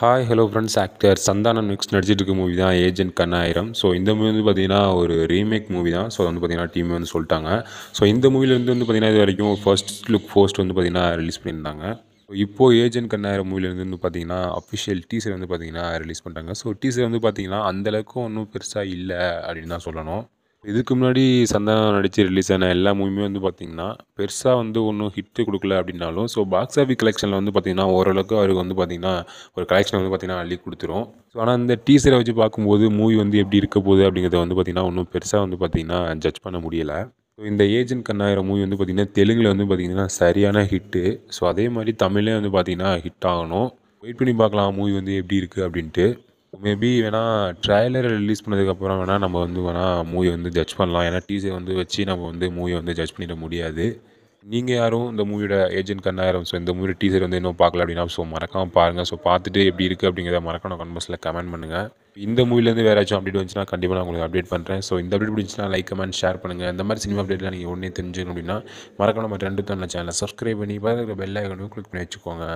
Hi hello friends actor Santhanam next நடிச்சிட்டு இருக்க movie தான் ஏஜென்ட் கண்ணாயிரம். ஸோ இந்த மூவி வந்து பார்த்திங்கன்னா ஒரு ரீமேக் மூவி தான். ஸோ வந்து பார்த்தீங்கன்னா டீம் வந்து சொல்லிட்டாங்க. ஸோ இந்த மூவிலேருந்து வந்து பார்த்திங்கன்னா இது வரைக்கும் ஃபர்ஸ்ட் லுக் ஃபோஸ்ட் வந்து பார்த்தீங்கன்னா ரிலீஸ் பண்ணியிருந்தாங்க. இப்போது ஏஜென்ட் கண்ணாயிரம் மூவிலேருந்து வந்து பார்த்தீங்கன்னா அஃபிஷியல் டீசர் வந்து பார்த்தீங்கன்னா ரிலீஸ் பண்ணிட்டாங்க. ஸோ டீசர் வந்து பார்த்திங்கன்னா அந்தளவுக்கு ஒன்றும் பெருசாக இல்லை அப்படின்னு தான் சொல்லணும். இதுக்கு முன்னாடி சந்தானம் நடித்து ரிலீஸ் ஆன எல்லா மூவியுமே வந்து பார்த்திங்கன்னா பெருசாக வந்து ஒன்றும் ஹிட்டு கொடுக்கல அப்படின்னாலும் ஸோ பாக்ஸ் ஆஃபீஸ் கலெக்ஷனில் வந்து பார்த்திங்கன்னா ஓரளவுக்கு அவருக்கு வந்து பார்த்திங்கன்னா ஒரு கலெக்ஷன் வந்து பார்த்திங்கன்னா அள்ளி கொடுத்துரும். ஸோ ஆனால் இந்த டீசரை வச்சு பார்க்கும்போது மூவி வந்து எப்படி இருக்க போகுது அப்படிங்கிறத வந்து பார்த்திங்கன்னா ஒன்றும் பெருசாக வந்து பார்த்திங்கன்னா ஜட்ஜ் பண்ண முடியலை. ஸோ இந்த ஏஜென்ட் கண்ணாயிரம் மூவி வந்து பார்த்திங்கன்னா தெலுங்கில் வந்து பார்த்திங்கன்னா சரியான ஹிட்டு ஸோ அதே மாதிரி தமிழ்லேயே வந்து பார்த்திங்கன்னா ஹிட் ஆகணும். வெயிட் பண்ணி பார்க்கலாம் மூவி வந்து எப்படி இருக்குது அப்படின்ட்டு. மேபி வேணால் ட்ரைலர் ரிலீஸ் பண்ணதுக்கப்புறம் வேணால் நம்ம வந்து வேணால் மூவி வந்து ஜட்ஜ் பண்ணலாம். ஏன்னா டீசர் வந்து வச்சு நம்ம வந்து மூவியை வந்து ஜட்ஜ் பண்ணிட முடியாது. நீங்கள் யாரும் இந்த மூவியோட ஏஜென்ட் கண்ணாயிரம் ஸோ இந்த மூவியோட டீசர் வந்து இன்னும் பார்க்கல அப்படின்னா ஸோ மறக்காமல் பாருங்கள் ஸோ பார்த்துட்டு எப்படி இருக்குது அப்படிங்கிறத மறக்காம கமெண்ட்ஸில் கமெண்ட் பண்ணுங்கள் இந்த மூவிலேருந்து வேறு ஏதாச்சும் அப்டேட் வந்துச்சுன்னா கண்டிப்பாக நான் உங்களுக்கு அப்டேட் பண்ணுறேன் ஸோ இந்த அப்டேட் பிடிச்சினா லைக் கமெண்ட் ஷேர் பண்ணுங்கள் இந்த மாதிரி சினிமா அப்டேட்லாம் நீங்கள் உடனே தெரிஞ்சுக்கணும் அப்படின்னா மறக்காம நம்ம ரெண்டு தான் சேனலை சப்ஸ்கிரைப் பண்ணி பார்க்குற பெல் ஐக்கனும் கிளிக் பண்ணி வச்சுக்கோங்க.